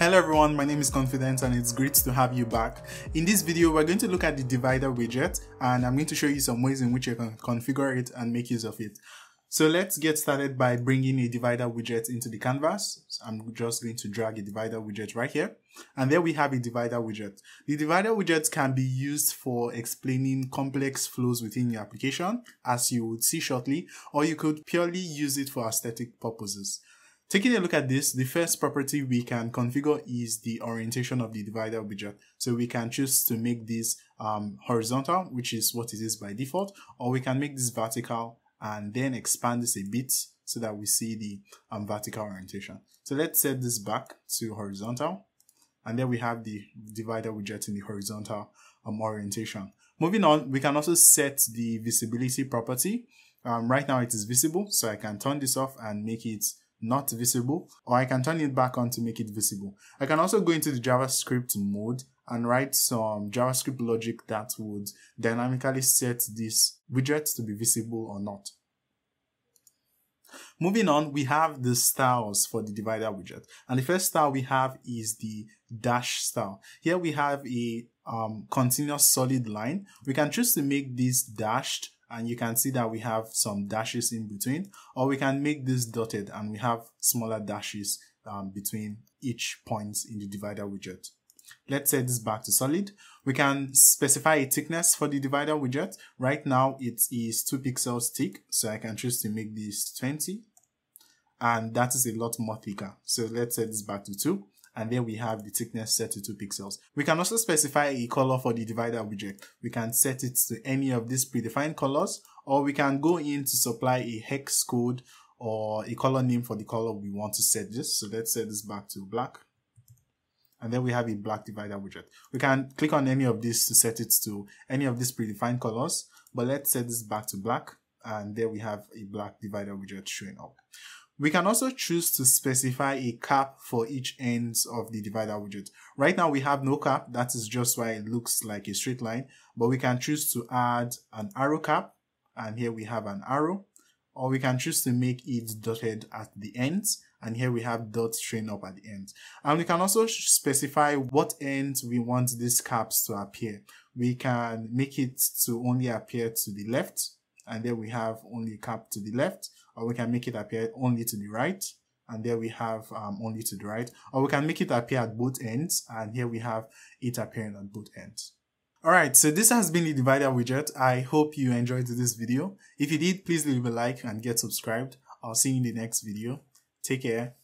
Hello everyone, my name is Confidence and it's great to have you back. In this video, we're going to look at the divider widget and I'm going to show you some ways in which you can configure it and make use of it. So let's get started by bringing a divider widget into the canvas. So I'm just going to drag a divider widget right here. And there we have a divider widget. The divider widget can be used for explaining complex flows within your application, as you would see shortly, or you could purely use it for aesthetic purposes. Taking a look at this, the first property we can configure is the orientation of the divider widget. So we can choose to make this um, horizontal, which is what it is by default, or we can make this vertical and then expand this a bit so that we see the um, vertical orientation. So let's set this back to horizontal. And then we have the divider widget in the horizontal um, orientation. Moving on, we can also set the visibility property. Um, right now it is visible, so I can turn this off and make it not visible, or I can turn it back on to make it visible. I can also go into the JavaScript mode and write some JavaScript logic that would dynamically set this widget to be visible or not. Moving on, we have the styles for the divider widget. And the first style we have is the dash style. Here we have a um, continuous solid line. We can choose to make this dashed and you can see that we have some dashes in between or we can make this dotted and we have smaller dashes um, between each point in the divider widget. Let's set this back to solid. We can specify a thickness for the divider widget. Right now it is 2 pixels thick, so I can choose to make this 20. And that is a lot more thicker. So let's set this back to 2. And then we have the thickness set to 2 pixels. We can also specify a color for the divider object. We can set it to any of these predefined colors, or we can go in to supply a hex code or a color name for the color we want to set this. So let's set this back to black and then we have a black divider widget. We can click on any of these to set it to any of these predefined colors, but let's set this back to black, and there we have a black divider widget showing up. We can also choose to specify a cap for each ends of the divider widget. Right now we have no cap, that is just why it looks like a straight line, but we can choose to add an arrow cap, and here we have an arrow, or we can choose to make it dotted at the ends, and here we have dots showing up at the end. And we can also specify what ends we want these caps to appear. We can make it to only appear to the left, and there we have only cap to the left, or we can make it appear only to the right, and there we have um, only to the right, or we can make it appear at both ends, and here we have it appearing at both ends. Alright, so this has been the divider widget. I hope you enjoyed this video. If you did, please leave a like and get subscribed. I'll see you in the next video. Take care.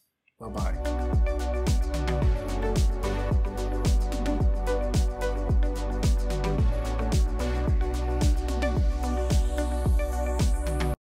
Bye bye.